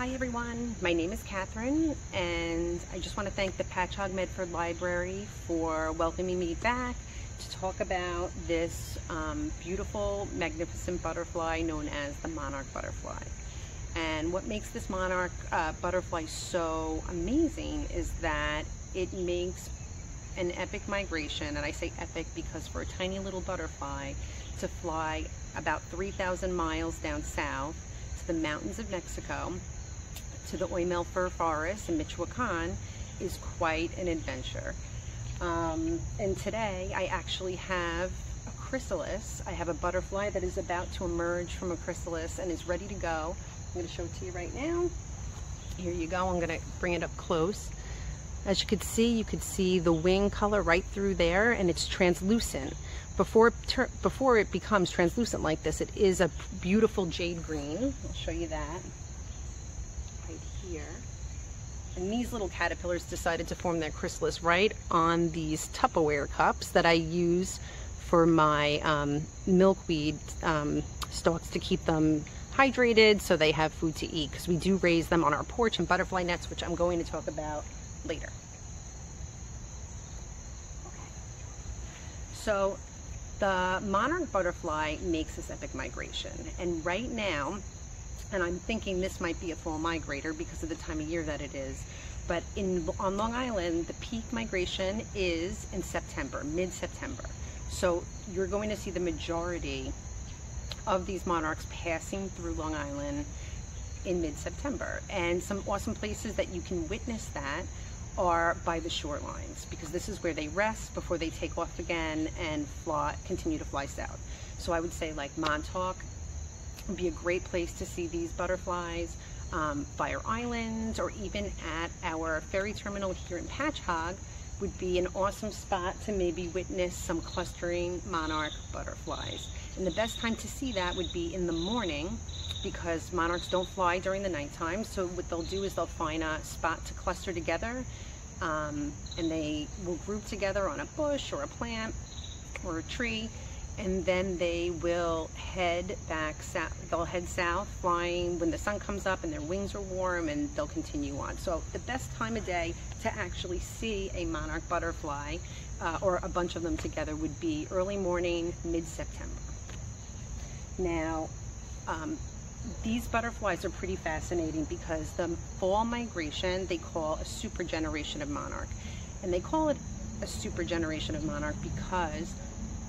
Hi everyone, my name is Catherine and I just want to thank the Patchogue Medford Library for welcoming me back to talk about this um, beautiful, magnificent butterfly known as the monarch butterfly. And what makes this monarch uh, butterfly so amazing is that it makes an epic migration, and I say epic because for a tiny little butterfly to fly about 3,000 miles down south to the mountains of Mexico to the Oyamel Fir Forest in Michoacan is quite an adventure. Um, and today I actually have a chrysalis. I have a butterfly that is about to emerge from a chrysalis and is ready to go. I'm going to show it to you right now. Here you go. I'm going to bring it up close. As you can see, you can see the wing color right through there and it's translucent. Before before it becomes translucent like this, it is a beautiful jade green. I'll show you that here. And these little caterpillars decided to form their chrysalis right on these Tupperware cups that I use for my um, milkweed um, stalks to keep them hydrated so they have food to eat because we do raise them on our porch in butterfly nets, which I'm going to talk about later. So the monarch butterfly makes this epic migration and right now and I'm thinking this might be a fall migrator because of the time of year that it is. But in on Long Island, the peak migration is in September, mid-September. So you're going to see the majority of these monarchs passing through Long Island in mid-September. And some awesome places that you can witness that are by the shorelines because this is where they rest before they take off again and fly, continue to fly south. So I would say like Montauk, would be a great place to see these butterflies. Um, Fire Island or even at our ferry terminal here in Patchogue would be an awesome spot to maybe witness some clustering monarch butterflies. And the best time to see that would be in the morning because monarchs don't fly during the nighttime. So what they'll do is they'll find a spot to cluster together um, and they will group together on a bush or a plant or a tree and then they will head back south. They'll head south, flying when the sun comes up and their wings are warm, and they'll continue on. So the best time of day to actually see a monarch butterfly uh, or a bunch of them together would be early morning, mid-September. Now, um, these butterflies are pretty fascinating because the fall migration they call a super generation of monarch. And they call it a super generation of monarch because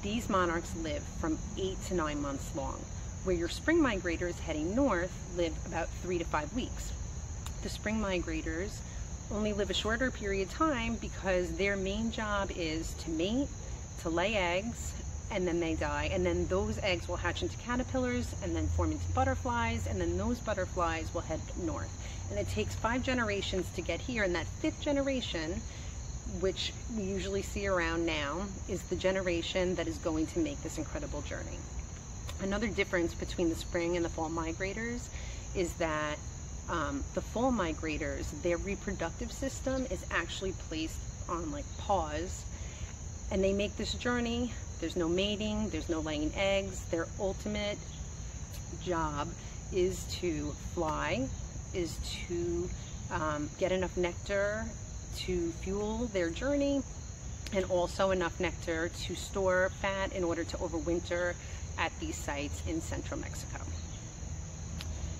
these monarchs live from eight to nine months long, where your spring migrators heading north live about three to five weeks. The spring migrators only live a shorter period of time because their main job is to mate, to lay eggs, and then they die. And then those eggs will hatch into caterpillars and then form into butterflies, and then those butterflies will head north. And it takes five generations to get here, and that fifth generation which we usually see around now, is the generation that is going to make this incredible journey. Another difference between the spring and the fall migrators is that um, the fall migrators, their reproductive system is actually placed on like pause and they make this journey. There's no mating, there's no laying eggs. Their ultimate job is to fly, is to um, get enough nectar to fuel their journey and also enough nectar to store fat in order to overwinter at these sites in central Mexico.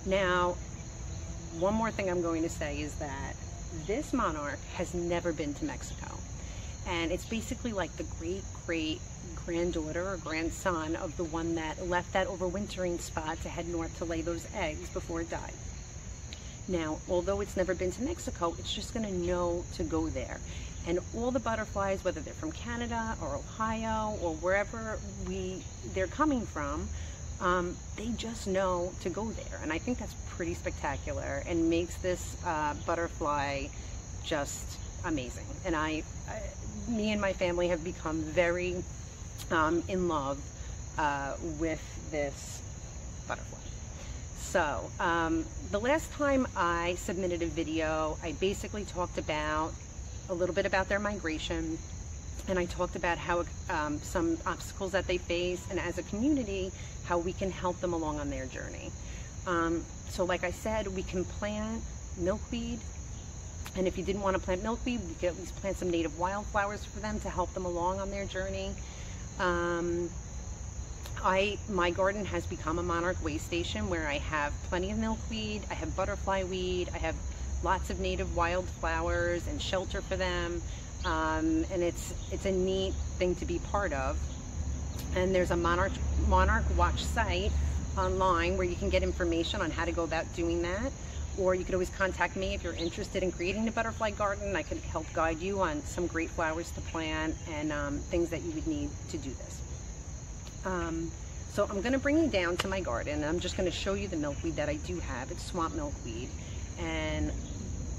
Now, one more thing I'm going to say is that this monarch has never been to Mexico. And it's basically like the great, great granddaughter or grandson of the one that left that overwintering spot to head north to lay those eggs before it died. Now, although it's never been to Mexico, it's just going to know to go there. And all the butterflies, whether they're from Canada or Ohio or wherever we they're coming from, um, they just know to go there. And I think that's pretty spectacular and makes this uh, butterfly just amazing. And I, I, me and my family have become very um, in love uh, with this butterfly. So, um, the last time I submitted a video, I basically talked about a little bit about their migration and I talked about how um, some obstacles that they face and as a community, how we can help them along on their journey. Um, so like I said, we can plant milkweed. And if you didn't want to plant milkweed, we could at least plant some native wildflowers for them to help them along on their journey. Um, I my garden has become a monarch way station where I have plenty of milkweed, I have butterfly weed, I have lots of native wildflowers and shelter for them. Um, and it's it's a neat thing to be part of. And there's a monarch monarch watch site online where you can get information on how to go about doing that. Or you could always contact me if you're interested in creating a butterfly garden. I could help guide you on some great flowers to plant and um, things that you would need to do this. Um, so I'm gonna bring you down to my garden. I'm just gonna show you the milkweed that I do have. It's swamp milkweed. And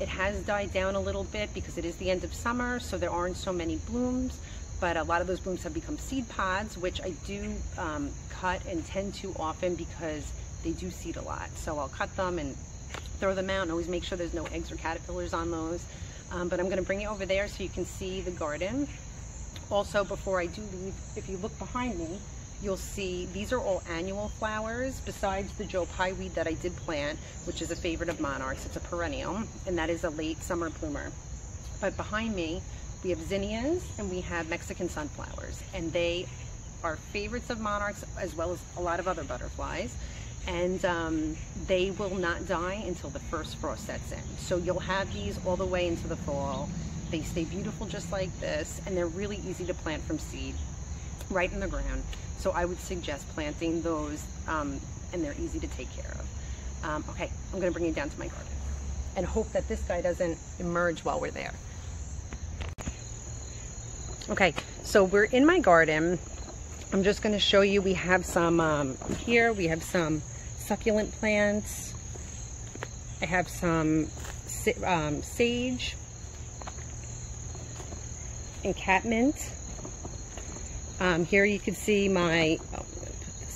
it has died down a little bit because it is the end of summer, so there aren't so many blooms. But a lot of those blooms have become seed pods, which I do um, cut and tend to often because they do seed a lot. So I'll cut them and throw them out and always make sure there's no eggs or caterpillars on those. Um, but I'm gonna bring you over there so you can see the garden. Also, before I do leave, if you look behind me, you'll see these are all annual flowers besides the Joe Pye weed that I did plant, which is a favorite of monarchs. It's a perennial, and that is a late summer bloomer. But behind me, we have zinnias and we have Mexican sunflowers, and they are favorites of monarchs as well as a lot of other butterflies. And um, they will not die until the first frost sets in. So you'll have these all the way into the fall. They stay beautiful just like this, and they're really easy to plant from seed right in the ground. So I would suggest planting those um, and they're easy to take care of. Um, okay, I'm gonna bring you down to my garden and hope that this guy doesn't emerge while we're there. Okay, so we're in my garden. I'm just gonna show you, we have some, um, here we have some succulent plants. I have some um, sage and catmint. Um, here you can see my, oh,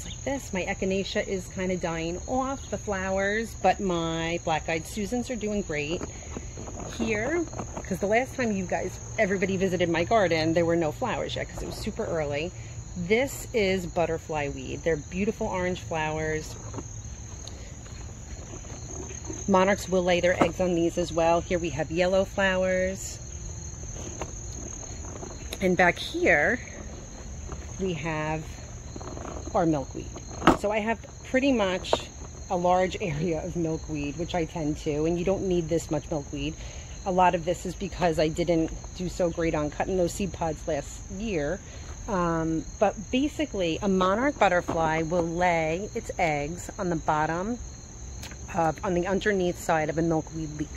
like this, my echinacea is kind of dying off the flowers, but my black-eyed Susans are doing great. Here, because the last time you guys, everybody visited my garden, there were no flowers yet because it was super early. This is butterfly weed. They're beautiful orange flowers. Monarchs will lay their eggs on these as well. Here we have yellow flowers. And back here, we have our milkweed. So I have pretty much a large area of milkweed, which I tend to, and you don't need this much milkweed. A lot of this is because I didn't do so great on cutting those seed pods last year. Um, but basically, a monarch butterfly will lay its eggs on the bottom, of, on the underneath side of a milkweed leaf.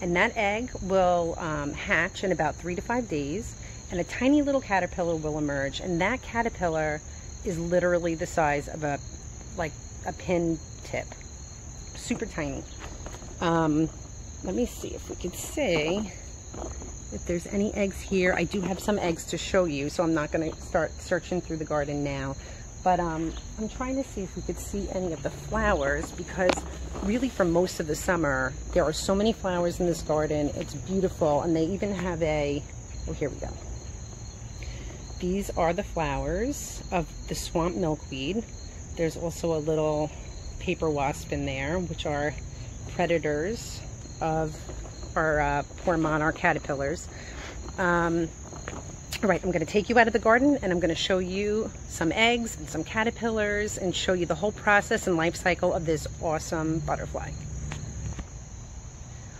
And that egg will um, hatch in about three to five days and a tiny little caterpillar will emerge and that caterpillar is literally the size of a like a pin tip. Super tiny. Um, let me see if we can see if there's any eggs here. I do have some eggs to show you so I'm not going to start searching through the garden now. But um, I'm trying to see if we could see any of the flowers because really for most of the summer there are so many flowers in this garden. It's beautiful and they even have a oh here we go these are the flowers of the swamp milkweed. There's also a little paper wasp in there, which are predators of our uh, poor monarch caterpillars. Um, all right, I'm going to take you out of the garden and I'm going to show you some eggs and some caterpillars and show you the whole process and life cycle of this awesome butterfly.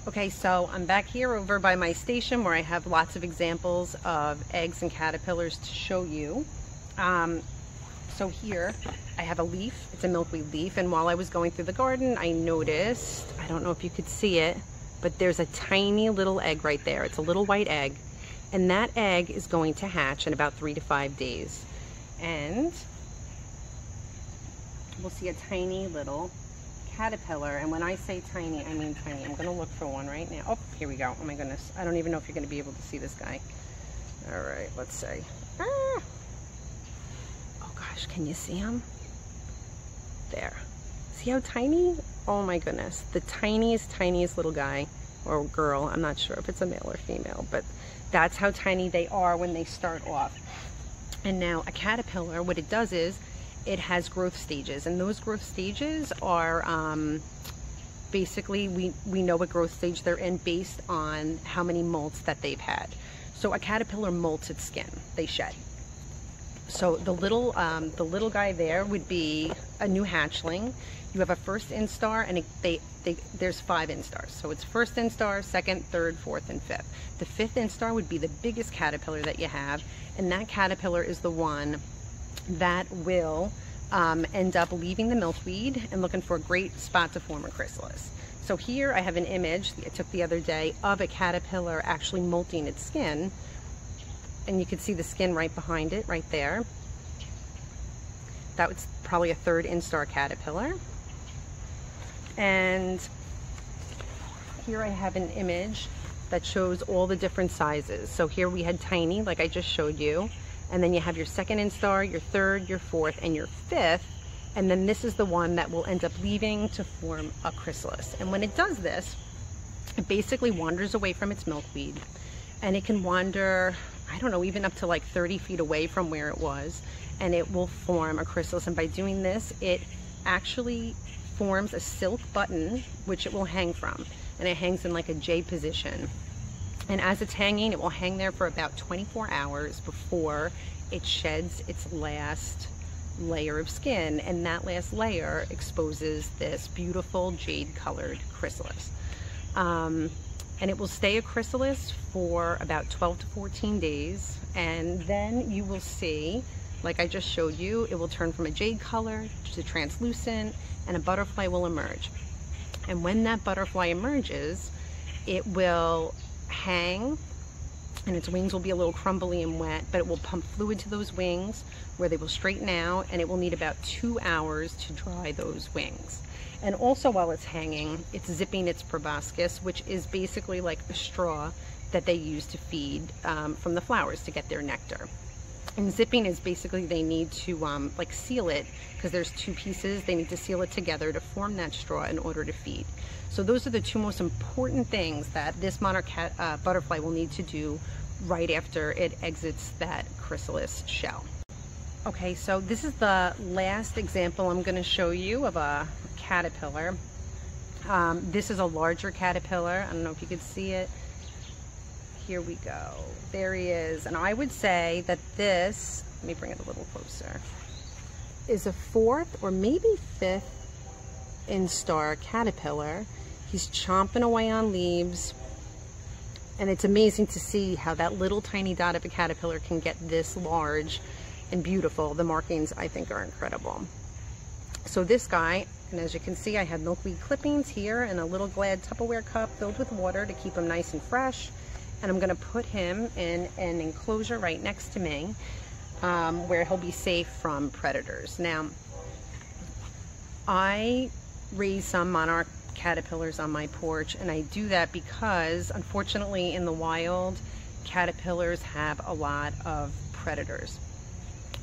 Okay, so I'm back here over by my station where I have lots of examples of eggs and caterpillars to show you. Um, so here I have a leaf, it's a milkweed leaf, and while I was going through the garden, I noticed, I don't know if you could see it, but there's a tiny little egg right there. It's a little white egg, and that egg is going to hatch in about three to five days. And we'll see a tiny little caterpillar, and when I say tiny, I mean tiny. I'm going to look for one right now. Oh, here we go. Oh my goodness. I don't even know if you're going to be able to see this guy. All right, let's see. Ah. Oh gosh, can you see him? There. See how tiny? Oh my goodness. The tiniest, tiniest little guy or girl. I'm not sure if it's a male or female, but that's how tiny they are when they start off. And now a caterpillar, what it does is it has growth stages, and those growth stages are um, basically we we know what growth stage they're in based on how many molts that they've had. So a caterpillar molts its skin; they shed. So the little um, the little guy there would be a new hatchling. You have a first instar, and it, they, they there's five instars. So it's first instar, second, third, fourth, and fifth. The fifth instar would be the biggest caterpillar that you have, and that caterpillar is the one that will um, end up leaving the milkweed and looking for a great spot to form a chrysalis. So here I have an image I took the other day of a caterpillar actually molting its skin and you can see the skin right behind it right there. That was probably a third instar caterpillar. And here I have an image that shows all the different sizes. So here we had tiny, like I just showed you. And then you have your second instar, your third, your fourth, and your fifth. And then this is the one that will end up leaving to form a chrysalis. And when it does this, it basically wanders away from its milkweed. And it can wander I don't know, even up to like 30 feet away from where it was, and it will form a chrysalis. And by doing this, it actually forms a silk button, which it will hang from. And it hangs in like a J position. And as it's hanging, it will hang there for about 24 hours before it sheds its last layer of skin. And that last layer exposes this beautiful jade colored chrysalis. Um, and it will stay a chrysalis for about 12 to 14 days and then you will see like I just showed you it will turn from a jade color to translucent and a butterfly will emerge and when that butterfly emerges it will hang and its wings will be a little crumbly and wet but it will pump fluid to those wings where they will straighten out and it will need about two hours to dry those wings and also while it's hanging, it's zipping its proboscis, which is basically like a straw that they use to feed um, from the flowers to get their nectar. And zipping is basically they need to um, like seal it because there's two pieces. They need to seal it together to form that straw in order to feed. So those are the two most important things that this monarch cat, uh, butterfly will need to do right after it exits that chrysalis shell. Okay, so this is the last example I'm going to show you of a caterpillar. Um, this is a larger caterpillar. I don't know if you could see it. Here we go. There he is. And I would say that this, let me bring it a little closer, is a fourth or maybe fifth instar caterpillar. He's chomping away on leaves. And it's amazing to see how that little tiny dot of a caterpillar can get this large and beautiful. The markings, I think, are incredible. So this guy, and as you can see, I had milkweed clippings here and a little Glad Tupperware cup filled with water to keep him nice and fresh. And I'm gonna put him in an enclosure right next to me um, where he'll be safe from predators. Now, I raise some monarch caterpillars on my porch and I do that because unfortunately in the wild, caterpillars have a lot of predators.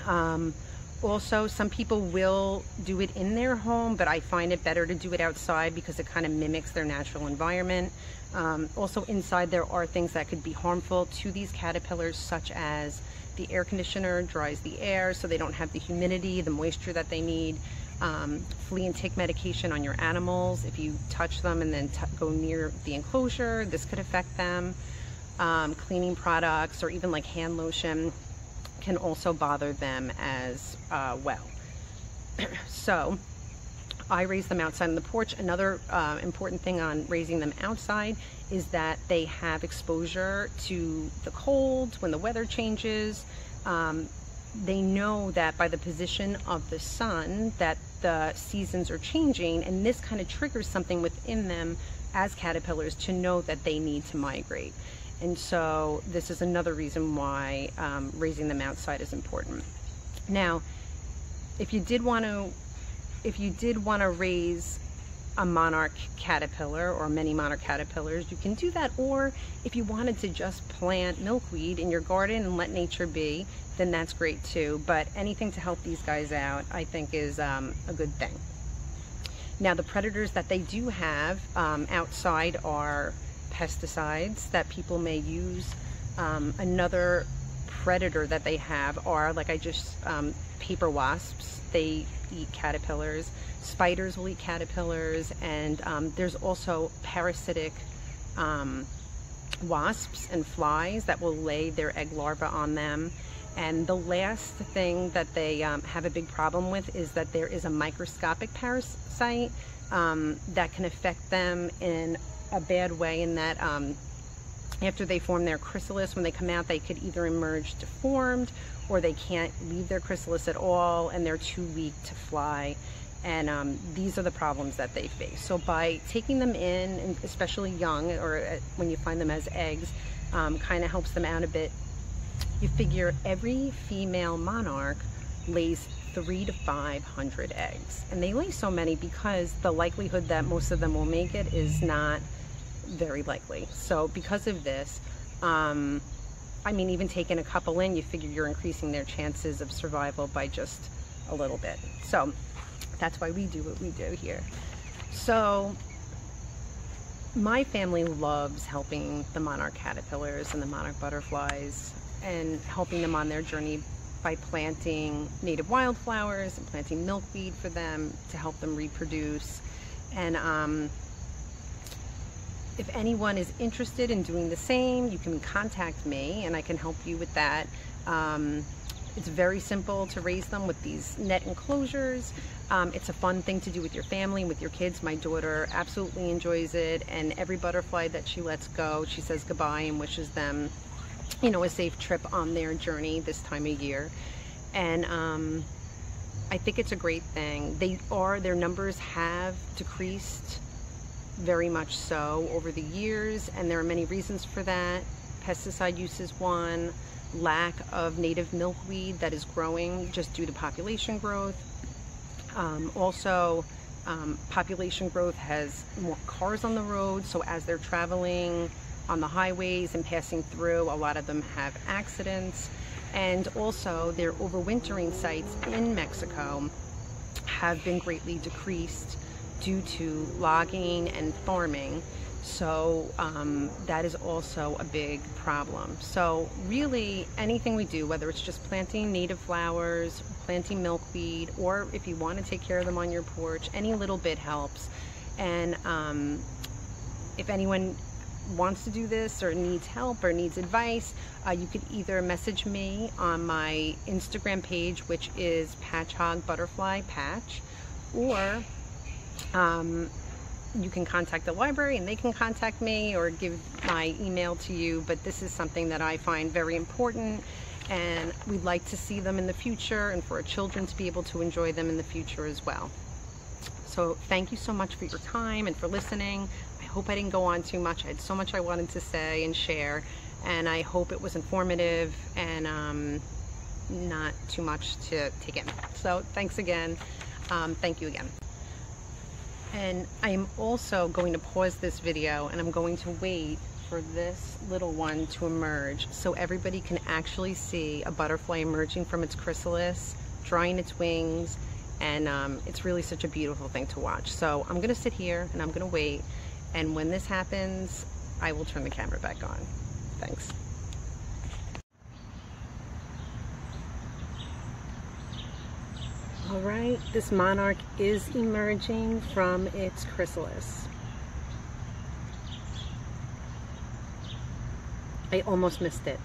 Um, also, some people will do it in their home, but I find it better to do it outside because it kind of mimics their natural environment. Um, also, inside there are things that could be harmful to these caterpillars, such as the air conditioner dries the air so they don't have the humidity, the moisture that they need. Um, flea and tick medication on your animals. If you touch them and then go near the enclosure, this could affect them. Um, cleaning products or even like hand lotion can also bother them as uh, well. so I raise them outside on the porch. Another uh, important thing on raising them outside is that they have exposure to the cold when the weather changes. Um, they know that by the position of the sun that the seasons are changing and this kind of triggers something within them as caterpillars to know that they need to migrate. And so this is another reason why um, raising them outside is important. Now, if you did want to, if you did want to raise a monarch caterpillar or many monarch caterpillars, you can do that. Or if you wanted to just plant milkweed in your garden and let nature be, then that's great too. But anything to help these guys out, I think is um, a good thing. Now the predators that they do have um, outside are pesticides that people may use. Um, another predator that they have are, like I just um, paper wasps. They eat caterpillars. Spiders will eat caterpillars, and um, there's also parasitic um, wasps and flies that will lay their egg larvae on them. And the last thing that they um, have a big problem with is that there is a microscopic parasite um, that can affect them in a bad way in that um, after they form their chrysalis, when they come out, they could either emerge deformed or they can't leave their chrysalis at all and they're too weak to fly. And um, these are the problems that they face. So by taking them in, especially young or uh, when you find them as eggs, um, kind of helps them out a bit. You figure every female monarch lays three to 500 eggs. And they lay so many because the likelihood that most of them will make it is not very likely. So because of this, um, I mean, even taking a couple in, you figure you're increasing their chances of survival by just a little bit. So that's why we do what we do here. So my family loves helping the monarch caterpillars and the monarch butterflies and helping them on their journey by planting native wildflowers and planting milkweed for them to help them reproduce. And um, if anyone is interested in doing the same, you can contact me and I can help you with that. Um, it's very simple to raise them with these net enclosures. Um, it's a fun thing to do with your family, with your kids. My daughter absolutely enjoys it and every butterfly that she lets go, she says goodbye and wishes them, you know, a safe trip on their journey this time of year. And um, I think it's a great thing. They are, their numbers have decreased very much so over the years, and there are many reasons for that. Pesticide use is one, lack of native milkweed that is growing just due to population growth. Um, also, um, population growth has more cars on the road, so as they're traveling on the highways and passing through, a lot of them have accidents. And also, their overwintering sites in Mexico have been greatly decreased due to logging and farming. So um, that is also a big problem. So really anything we do, whether it's just planting native flowers, planting milkweed, or if you want to take care of them on your porch, any little bit helps. And um, if anyone wants to do this or needs help or needs advice, uh, you could either message me on my Instagram page, which is Patchogue Butterfly Patch, or um, you can contact the library and they can contact me or give my email to you but this is something that I find very important and we'd like to see them in the future and for our children to be able to enjoy them in the future as well. So thank you so much for your time and for listening. I hope I didn't go on too much. I had so much I wanted to say and share and I hope it was informative and um, not too much to take in. So thanks again. Um, thank you again. And I'm also going to pause this video and I'm going to wait for this little one to emerge so everybody can actually see a butterfly emerging from its chrysalis, drying its wings, and um, it's really such a beautiful thing to watch. So I'm gonna sit here and I'm gonna wait, and when this happens, I will turn the camera back on. Thanks. All right, this monarch is emerging from its chrysalis. I almost missed it.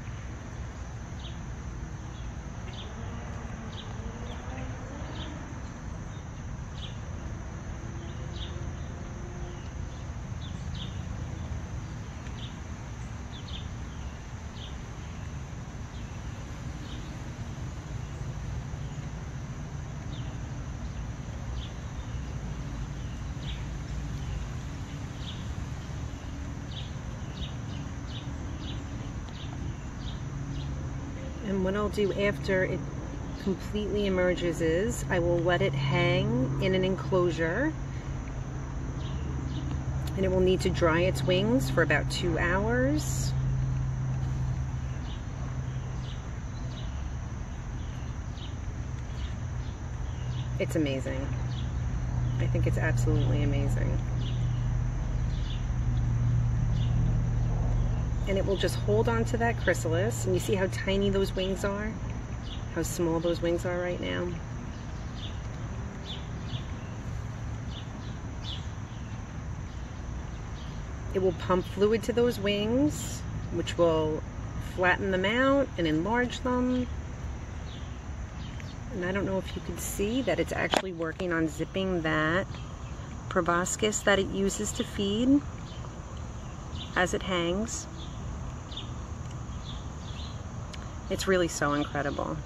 And what I'll do after it completely emerges is I will let it hang in an enclosure and it will need to dry its wings for about two hours. It's amazing. I think it's absolutely amazing. And it will just hold on to that chrysalis and you see how tiny those wings are how small those wings are right now. It will pump fluid to those wings, which will flatten them out and enlarge them. And I don't know if you can see that it's actually working on zipping that proboscis that it uses to feed as it hangs. It's really so incredible.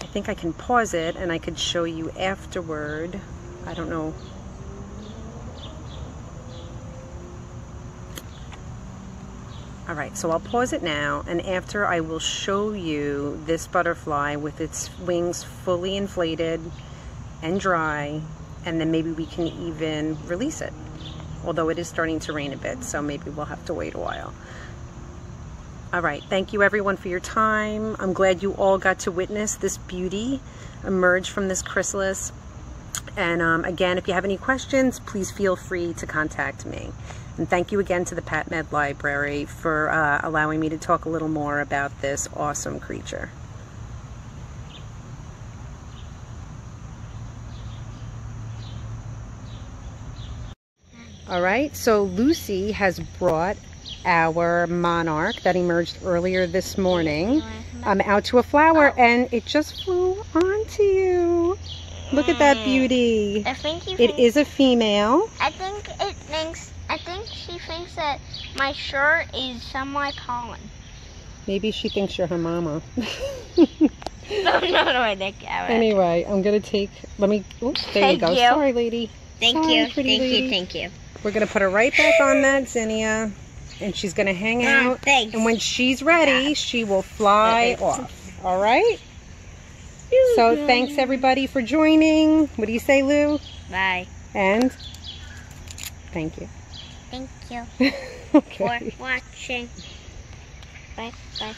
I think I can pause it and I could show you afterward. I don't know All right, so I'll pause it now, and after I will show you this butterfly with its wings fully inflated and dry, and then maybe we can even release it. Although it is starting to rain a bit, so maybe we'll have to wait a while. All right, thank you everyone for your time. I'm glad you all got to witness this beauty emerge from this chrysalis. And um, again, if you have any questions, please feel free to contact me. And thank you again to the PatMed Library for uh, allowing me to talk a little more about this awesome creature. All right, so Lucy has brought our monarch that emerged earlier this morning um, out to a flower and it just flew onto you. Look at that beauty. I think It thinks, is a female. I think it thinks. I think she thinks that my shirt is semi-pollen. Maybe she thinks you're her mama. anyway, I'm gonna take. Let me. Oops, there you Thank go. you. Sorry, lady. Thank Sorry, you, thank lady. you, thank you. We're gonna put her right back on that zinnia, and she's gonna hang Ah, out. thanks. And when she's ready, she will fly off. All right. So thanks everybody for joining. What do you say, Lou? Bye. And thank you. Thank you okay. for watching. Bye, bye.